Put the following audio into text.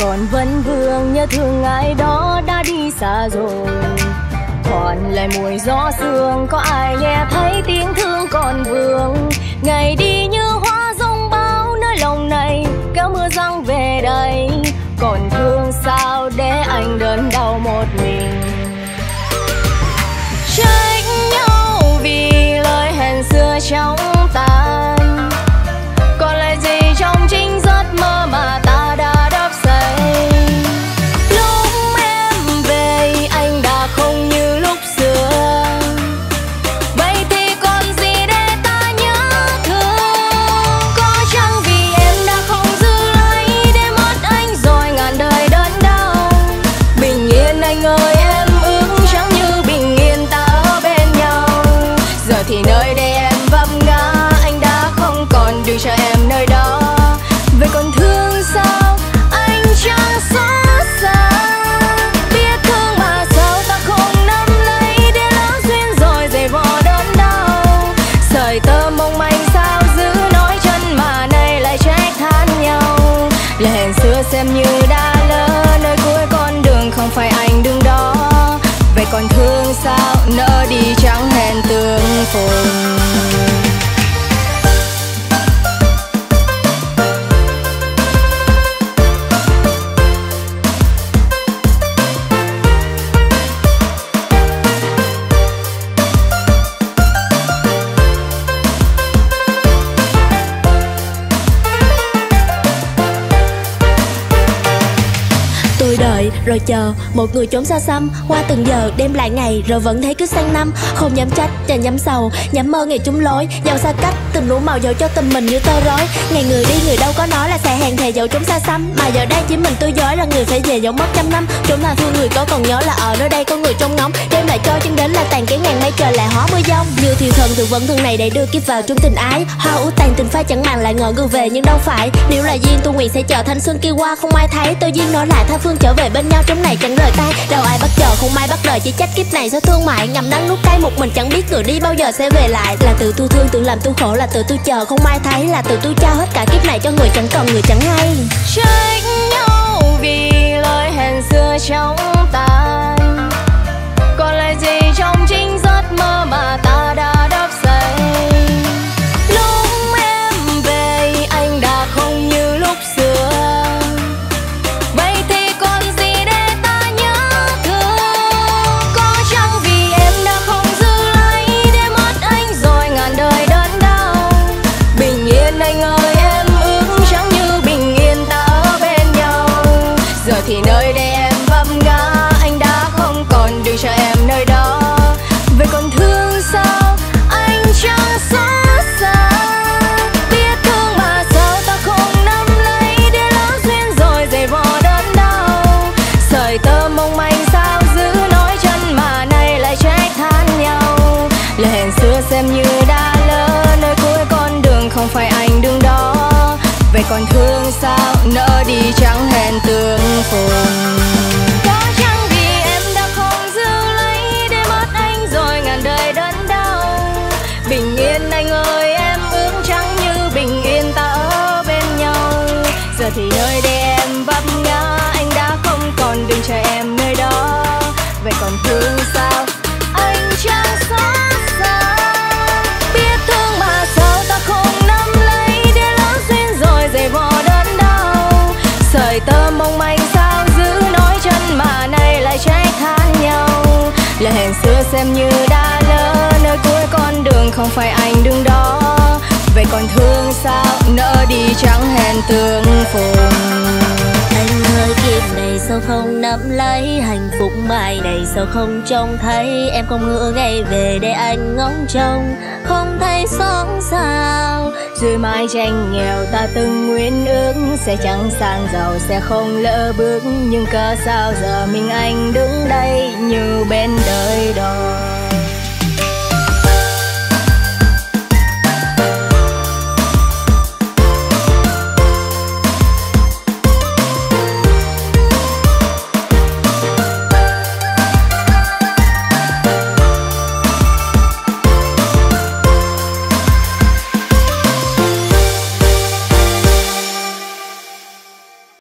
còn vẫn vương nhớ thương ai đó đã đi xa rồi. Còn lại mùi gió sương, có ai nghe thấy tiếng thương còn vương? Ngày đi tương rồi chờ, một người trốn xa xăm, Qua từng giờ, đêm lại ngày, rồi vẫn thấy cứ sang năm. Không dám trách và nhắm sầu, Nhắm mơ ngày chung lối. Giàu xa cách từng nụ màu dầu cho tình mình như tơ rối. Ngày người đi, người đâu có nói là sẽ hẹn thề dẫu trốn xa xăm. Mà giờ đây chỉ mình tôi dối là người phải về dẫu mất trăm năm. Trốn là thương người có còn nhớ là ở nơi đây có người trông ngóng. Đêm lại cho chân đến là tàn cái ngàn mây trời lại hóa mưa giông. Như thiều thần từ vấn thương này để đưa kiếp vào trong tình ái. Hoa ú tàn tình phai chẳng màng lại ngỡ người về nhưng đâu phải. Nếu là duyên tôi nguyện sẽ chờ thanh xuân kia qua, không ai thấy. Tôi duyên nói lại tha phương trở về bên nhau trong này chẳng rời tay Đâu ai bắt chờ không ai bắt đời chỉ trách kiếp này sao thương mại. Ngầm đắng nuốt cay một mình chẳng biết người đi bao giờ sẽ về lại. Là tự tu thương, tự làm tu khổ, là tự tu chờ, không ai thấy. Là tự tu trao hết cả kiếp này cho người chẳng cần, người chẳng hay. Trách nhau vì lời hẹn xưa trong ta. Còn thương sao? Nỡ đi chẳng hẹn tương phùng. Có chăng vì em đã không giữ lấy để mất anh rồi ngàn đời đớn đau? Bình yên anh ơi, em ước chẳng như bình yên ta ở bên nhau? Giờ thì nơi đây em vấp ngã, anh đã không còn đừng chờ em nơi đó. Vậy còn thương mong manh sao giữ nói chân mà nay lại trách than nhau. Lời hẹn xưa xem như đã lỡ, nơi cuối con đường không phải anh đứng đó. Mai này sao không trông. Thấy Em không hứa ngày về để anh ngóng trông. Không thấy sóng sao, rồi mai tranh nghèo ta từng nguyện ước. Sẽ chẳng sang giàu, sẽ không lỡ bước. Nhưng cớ sao giờ mình anh đứng đây như bên đời đò?